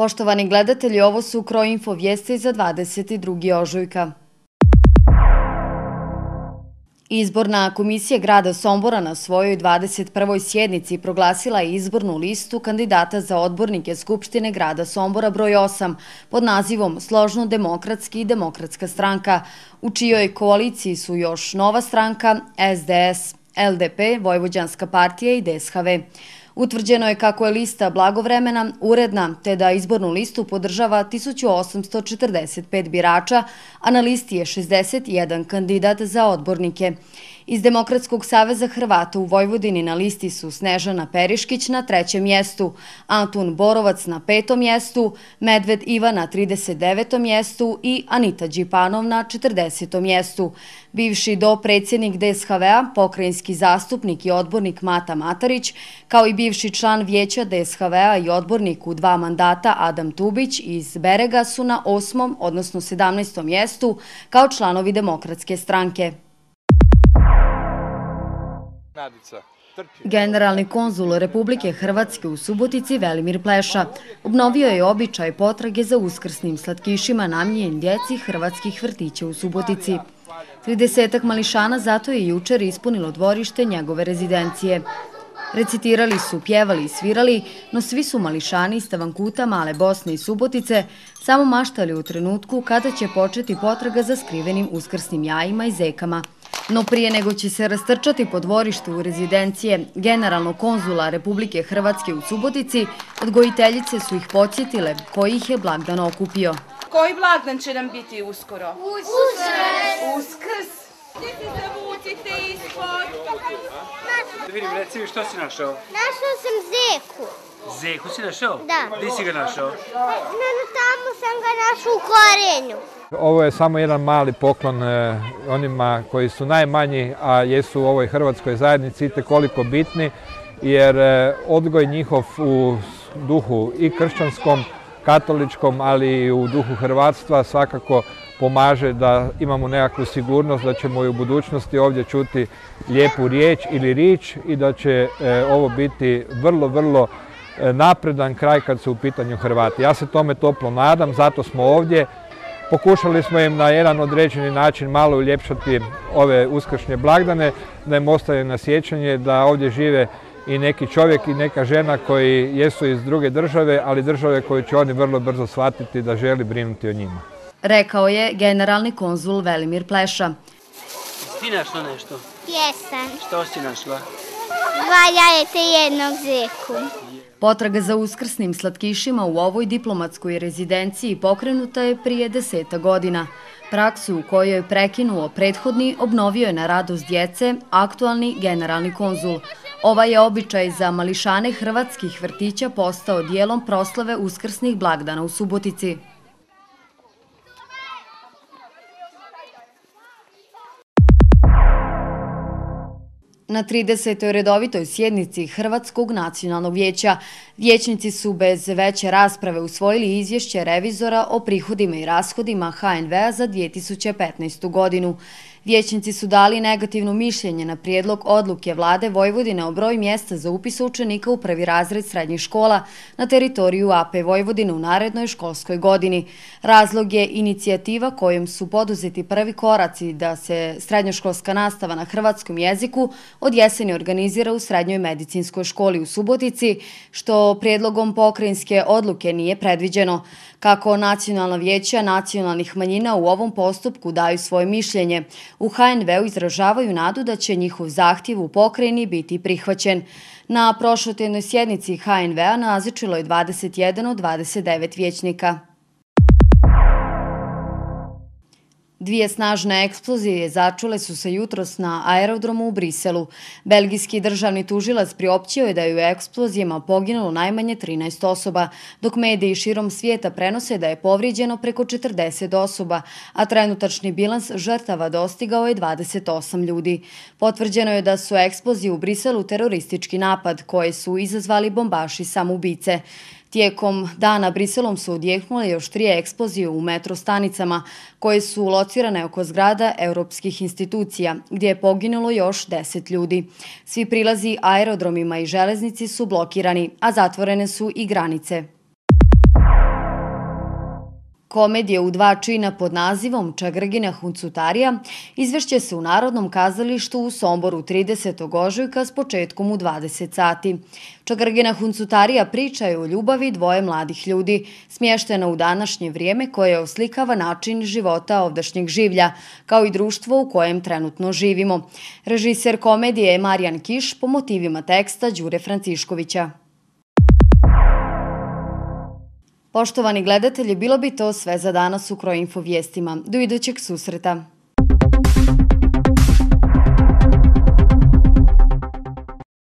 Poštovani gledatelji, ovo su Kroinfo vijesti za 22. ožujka. Izborna komisija grada Sombora na svojoj 21. sjednici proglasila je izbornu listu kandidata za odbornike Skupštine grada Sombora broj 8 pod nazivom Složno demokratski i demokratska stranka, u čijoj koaliciji su još Nova stranka, SDS, LDP, Vojvođanska partija i DSHV. Utvrđeno je kako je lista blagovremena, uredna, te da izbornu listu podržava 1845 birača, a na listi je 61 kandidat za odbornike. Iz Demokratskog saveza Hrvata u Vojvodini na listi su Snežana Periškić na trećem mjestu, Antun Borovac na petom mjestu, Medved Iva na 39. mjestu i Anita Đipanov na 40. mjestu. Bivši do predsjednik DSHV-a, pokrajinski zastupnik i odbornik Mata Matarić, kao i bivši član vijeća DSHV-a i odbornik u dva mandata Adam Tubić iz Berega su na osmom, odnosno 17. mjestu, kao članovi demokratske stranke. Generalni konzul Republike Hrvatske u Subotici Velimir Pleša obnovio je običaj potrage za uskrsnim slatkišima namljen djeci hrvatskih vrtića u Subotici. 30 mališana zato je jučer ispunilo dvorište njegove rezidencije. Recitirali su, pjevali i svirali, no svi su mališani iz Tavankuta, Male Bosne i Subotice samo maštali u trenutku kada će početi potraga za skrivenim uskrsnim jajima i zekama. No prije nego će se rastrčati po dvorištu u rezidencije generalnog konzula Republike Hrvatske u Subotici, odgojiteljice su ih podsjetile koji ih je blagdan okupio. Koji blagdan će nam biti uskoro? Uskrs! Uskrs! Gdje se zavucite ispod? Da vidim, reci mi što si našao? Našao sam zeku. Zeku si našao? Da. Gdje si ga našao? Na, tamo sam ga našao u korenju. Ovo je samo jedan mali poklon e, onima koji su najmanji, a jesu u ovoj hrvatskoj zajednici i koliko bitni, jer e, odgoj njihov u duhu i kršćanskom, katoličkom, ali i u duhu hrvatstva svakako pomaže da imamo nekakvu sigurnost da ćemo i u budućnosti ovdje čuti lijepu riječ ili rič i da će e, ovo biti vrlo, vrlo e, napredan kraj kad su u pitanju Hrvati. Ja se tome toplo nadam, zato smo ovdje. Pokušali smo im na jedan određeni način malo uljepšati ove uskršnje blagdane, da im ostaje na sjećanje da ovdje žive i neki čovjek i neka žena koji jesu iz druge države, ali države koje će oni vrlo brzo shvatiti da želi brinuti o njima. Rekao je generalni konzul Velimir Pleša. Ti našla nešto? Jesam. Što si našla? Dva jajete jednog zeku. Potraga za uskrsnim slatkišima u ovoj diplomatskoj rezidenciji pokrenuta je prije deseta godina. Praksu u kojoj je prekinuo prethodni obnovio je na radost djece aktualni generalni konzul. Ova je običaj za mališane hrvatskih vrtića postao dijelom proslave uskrsnih blagdana u Subotici. Na 30. redovitoj sjednici Hrvatskog nacionalnog vijeća vijećnici su bez veće rasprave usvojili izvješće revizora o prihodima i rashodima HNV-a za 2015. godinu. Vijećnici su dali negativno mišljenje na prijedlog odluke vlade Vojvodine o broj mjesta za upis učenika u prvi razred srednjih škola na teritoriju AP Vojvodine u narednoj školskoj godini. Razlog je inicijativa kojom su poduzeti prvi koraci da se srednjoškolska nastava na hrvatskom jeziku od jeseni organizira u srednjoj medicinskoj školi u Subotici, što prijedlogom pokrajinske odluke nije predviđeno. Kako nacionalna vijeća nacionalnih manjina u ovom postupku daju svoje mišljenje, u HNV-u izražavaju nadu da će njihov zahtjev u pokrajini biti prihvaćen. Na prošlotjednoj sjednici HNV-a nazičilo je 21 od 29 vječnika. Dvije snažne eksplozije začule su se jutros na aerodromu u Briselu. Belgijski državni tužilac priopćio je da je u eksplozijama poginulo najmanje 13 osoba, dok mediji širom svijeta prenose da je povrijeđeno preko 40 osoba, a trenutačni bilans žrtava dostigao je 28 ljudi. Potvrđeno je da su eksplozije u Briselu teroristički napad koje su izazvali bombaši samoubice. Tijekom dana Briselom su odjehnule još tri eksplozije u metrostanicama koje su locirane oko zgrada europskih institucija, gdje je poginulo još deset ljudi. Svi prilazi aerodromima i železnici su blokirani, a zatvorene su i granice. Komedije u dva čina pod nazivom Čagrgina Huncutarija izvešće se u Narodnom kazalištu u Somboru 30. ožujka s početkom u 20 sati. Čagrgina Huncutarija priča je o ljubavi dvoje mladih ljudi, smještena u današnje vrijeme koje oslikava način života ovdašnjeg življa, kao i društvo u kojem trenutno živimo. Režiser komedije je Marijan Kiš po motivima teksta Đure Franciškovića. Poštovani gledatelji, bilo bi to sve za danas u Kroinfo vijestima. Do idućeg susreta.